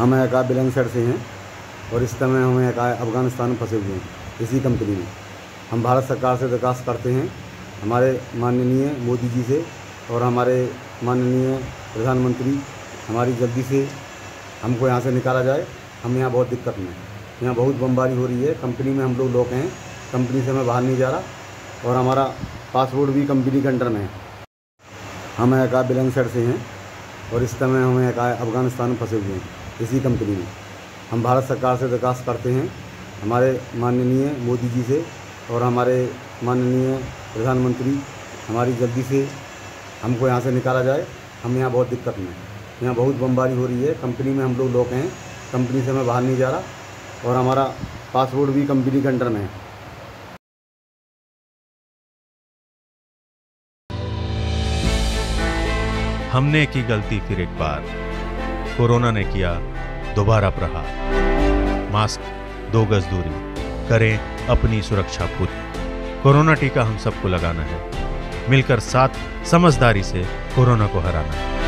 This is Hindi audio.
हम एक बिलंगसर से हैं और इस समय हम एक अफ़गानिस्तान में फंसे हुए हैं, इसी कंपनी में। हम भारत सरकार से दरखास्त करते हैं, हमारे माननीय मोदी जी से और हमारे माननीय प्रधानमंत्री, हमारी जल्दी से हमको यहाँ से निकाला जाए, हम यहाँ बहुत दिक्कत में यहाँ बहुत बमबारी हो रही है, कंपनी में हम लोग लोग हैं, कंपनी से मैं बाहर नहीं जा रहा और हमारा पासपोर्ट भी कंपनी के अंडर में है। हम एक बिलंगसर से हैं और इस समय हम एक अफ़गानिस्तान में फंसे हुए हैं। इसी कंपनी में। हम भारत सरकार से दरखास्त करते हैं, हमारे माननीय मोदी जी से और हमारे माननीय प्रधानमंत्री, हमारी जल्दी से हमको यहाँ से निकाला जाए, हम यहाँ बहुत दिक्कत में हैं यहाँ बहुत बमबारी हो रही है कंपनी में हम लोग लोग हैं कंपनी से मैं बाहर नहीं जा रहा और हमारा पासपोर्ट भी कंपनी के अंडर में है। हमने की गलती फिर एक बार। कोरोना ने किया, दोबारा प्रहार। मास्क, दो गज दूरी, करें अपनी सुरक्षा पूरी। कोरोना टीका हम सबको लगाना है। मिलकर साथ समझदारी से कोरोना को हराना है।